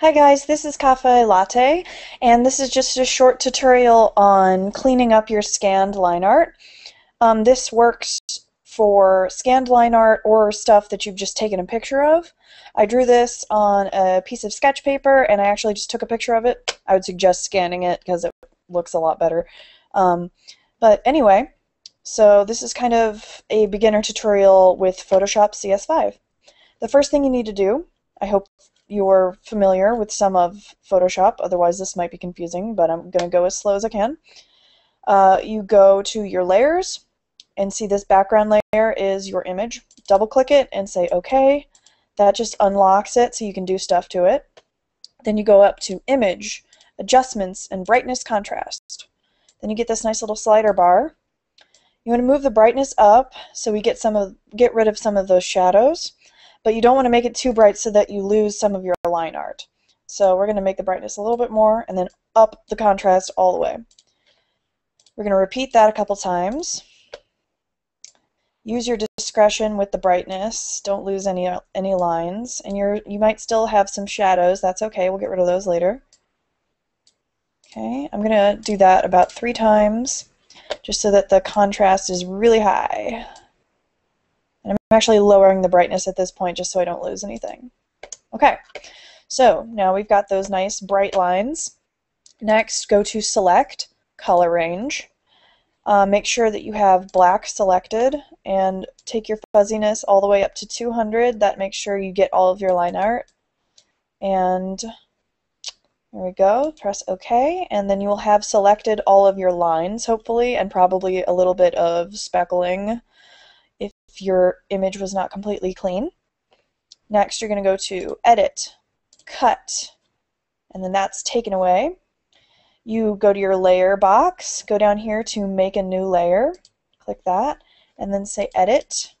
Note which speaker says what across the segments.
Speaker 1: Hi guys, this is Kafae Latte, and this is just a short tutorial on cleaning up your scanned line art. Um, this works for scanned line art or stuff that you've just taken a picture of. I drew this on a piece of sketch paper and I actually just took a picture of it. I would suggest scanning it because it looks a lot better. Um, but anyway, so this is kind of a beginner tutorial with Photoshop CS5. The first thing you need to do, I hope you're familiar with some of Photoshop, otherwise this might be confusing, but I'm going to go as slow as I can. Uh, you go to your layers and see this background layer is your image. Double click it and say OK. That just unlocks it so you can do stuff to it. Then you go up to Image, Adjustments, and Brightness Contrast. Then you get this nice little slider bar. You want to move the brightness up so we get some of get rid of some of those shadows but you don't want to make it too bright so that you lose some of your line art. So we're going to make the brightness a little bit more and then up the contrast all the way. We're going to repeat that a couple times. Use your discretion with the brightness. Don't lose any any lines. And you're you might still have some shadows. That's okay. We'll get rid of those later. Okay, I'm going to do that about three times just so that the contrast is really high. And I'm actually lowering the brightness at this point just so I don't lose anything. Okay, so now we've got those nice bright lines. Next, go to Select, Color Range. Uh, make sure that you have black selected and take your fuzziness all the way up to 200. That makes sure you get all of your line art. And there we go. Press OK. And then you will have selected all of your lines, hopefully, and probably a little bit of speckling your image was not completely clean. Next, you're going to go to Edit, Cut, and then that's taken away. You go to your layer box, go down here to Make a New Layer, click that, and then say Edit,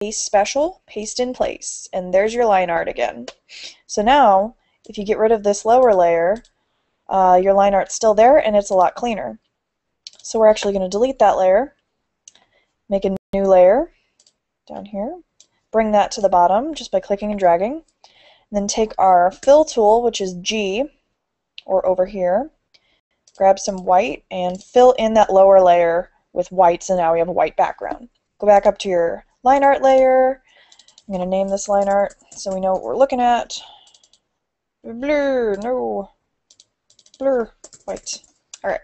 Speaker 1: Paste Special, Paste in Place, and there's your line art again. So now, if you get rid of this lower layer, uh, your line art's still there and it's a lot cleaner. So we're actually going to delete that layer, make a new layer, down here. Bring that to the bottom just by clicking and dragging. And then take our fill tool, which is G, or over here. Grab some white and fill in that lower layer with white, so now we have a white background. Go back up to your line art layer. I'm going to name this line art so we know what we're looking at. Blur, no. Blur, white. Alright.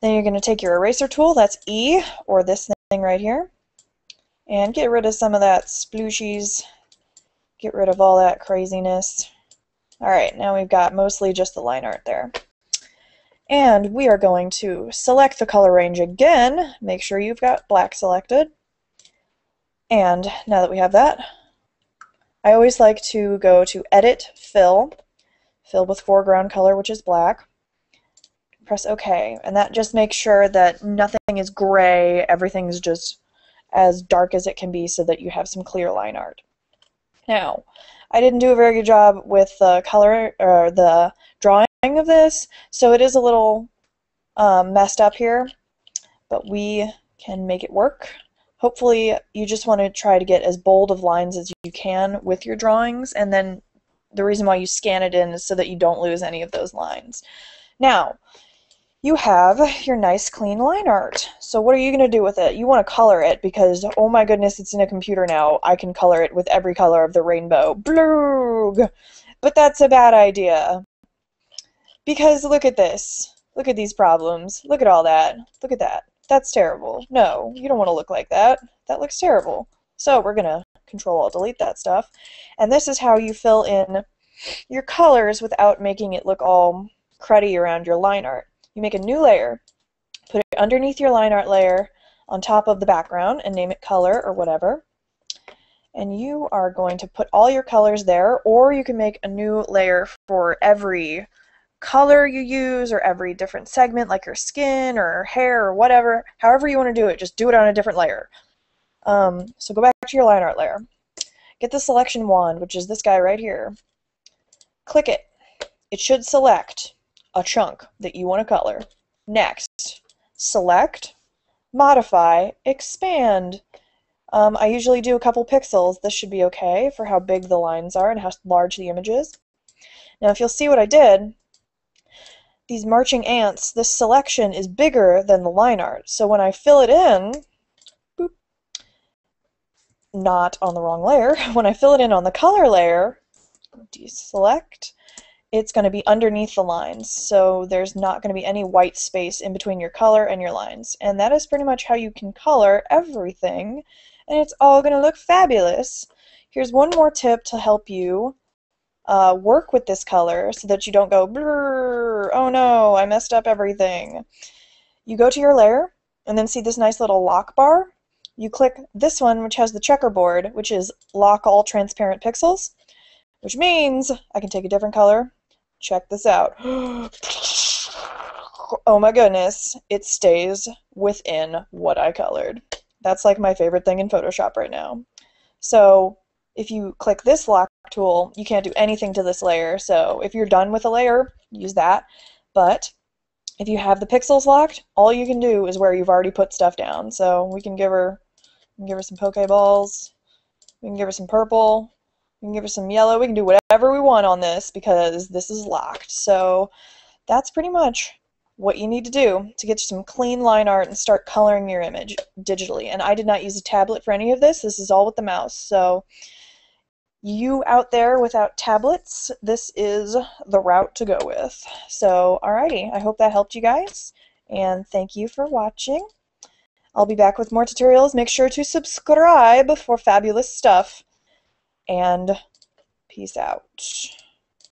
Speaker 1: Then you're going to take your eraser tool, that's E, or this thing right here, and get rid of some of that splooshies, get rid of all that craziness. Alright, now we've got mostly just the line art there. And we are going to select the color range again, make sure you've got black selected. And now that we have that, I always like to go to Edit, Fill, fill with foreground color, which is black. Press OK, and that just makes sure that nothing is gray, everything's just as dark as it can be so that you have some clear line art. Now, I didn't do a very good job with the color or the drawing of this, so it is a little um, messed up here, but we can make it work. Hopefully, you just want to try to get as bold of lines as you can with your drawings, and then the reason why you scan it in is so that you don't lose any of those lines. Now, you have your nice clean line art. So what are you going to do with it? You want to color it because, oh my goodness, it's in a computer now. I can color it with every color of the rainbow. Bloog! But that's a bad idea. Because look at this. Look at these problems. Look at all that. Look at that. That's terrible. No, you don't want to look like that. That looks terrible. So we're going to control delete that stuff. And this is how you fill in your colors without making it look all cruddy around your line art. You make a new layer, put it underneath your line art layer on top of the background and name it color or whatever. And you are going to put all your colors there, or you can make a new layer for every color you use or every different segment like your skin or hair or whatever. However you want to do it, just do it on a different layer. Um, so go back to your line art layer. Get the selection wand, which is this guy right here. Click it. It should select a chunk that you want to color. Next, select, modify, expand. Um, I usually do a couple pixels. This should be okay for how big the lines are and how large the image is. Now if you'll see what I did, these marching ants, this selection is bigger than the line art. So when I fill it in, boop, not on the wrong layer, when I fill it in on the color layer, deselect, it's going to be underneath the lines. So there's not going to be any white space in between your color and your lines. And that is pretty much how you can color everything. And it's all going to look fabulous. Here's one more tip to help you uh, work with this color so that you don't go, oh no, I messed up everything. You go to your layer and then see this nice little lock bar. You click this one, which has the checkerboard, which is lock all transparent pixels, which means I can take a different color. Check this out. oh my goodness, it stays within what I colored. That's like my favorite thing in Photoshop right now. So if you click this lock tool, you can't do anything to this layer. So if you're done with a layer, use that. But if you have the pixels locked, all you can do is where you've already put stuff down. So we can give her, can give her some Pokeballs. We can give her some purple. We can give her some yellow. We can do whatever we want on this because this is locked. So that's pretty much what you need to do to get some clean line art and start coloring your image digitally. And I did not use a tablet for any of this. This is all with the mouse. So you out there without tablets, this is the route to go with. So, alrighty, I hope that helped you guys, and thank you for watching. I'll be back with more tutorials. Make sure to subscribe for fabulous stuff, and peace out.